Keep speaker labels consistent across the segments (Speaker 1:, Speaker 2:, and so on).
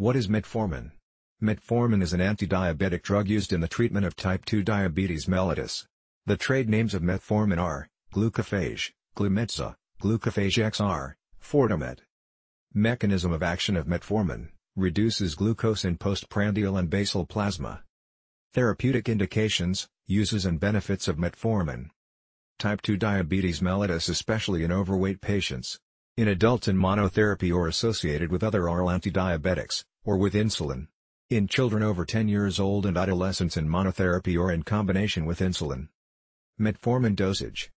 Speaker 1: What is metformin? Metformin is an anti-diabetic drug used in the treatment of type 2 diabetes mellitus. The trade names of metformin are, glucophage, Glumetza, glucophage XR, Fortamet. Mechanism of action of metformin, reduces glucose in postprandial and basal plasma. Therapeutic indications, uses and benefits of metformin. Type 2 diabetes mellitus especially in overweight patients. In adults in monotherapy or associated with other oral antidiabetics, or with insulin. In children over 10 years old and adolescents in monotherapy or in combination with insulin. Metformin dosage.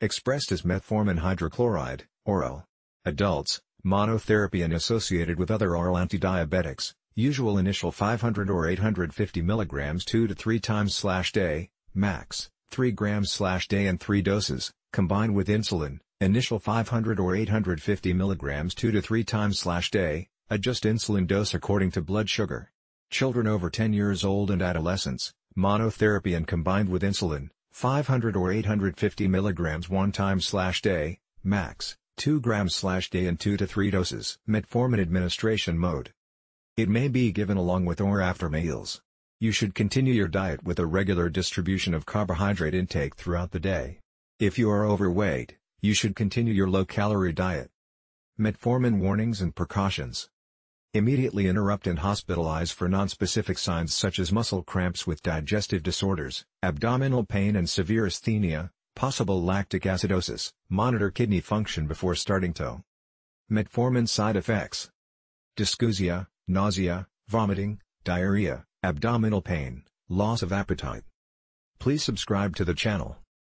Speaker 1: Expressed as metformin hydrochloride, oral. Adults, monotherapy and associated with other oral antidiabetics, usual initial 500 or 850 mg 2 to 3 times slash day, max, 3 grams slash day and 3 doses, combined with insulin, initial 500 or 850 mg 2 to 3 times slash day, adjust insulin dose according to blood sugar. Children over 10 years old and adolescents, monotherapy and combined with insulin, 500 or 850 mg 1 time slash day, max, 2 grams slash day in 2 to 3 doses. Metformin administration mode. It may be given along with or after meals. You should continue your diet with a regular distribution of carbohydrate intake throughout the day. If you are overweight, you should continue your low-calorie diet. Metformin warnings and precautions. Immediately interrupt and hospitalize for nonspecific signs such as muscle cramps with digestive disorders, abdominal pain and severe asthenia, possible lactic acidosis. Monitor kidney function before starting to. Metformin side effects. Dysgeusia, nausea, vomiting, diarrhea, abdominal pain, loss of appetite. Please subscribe to the channel.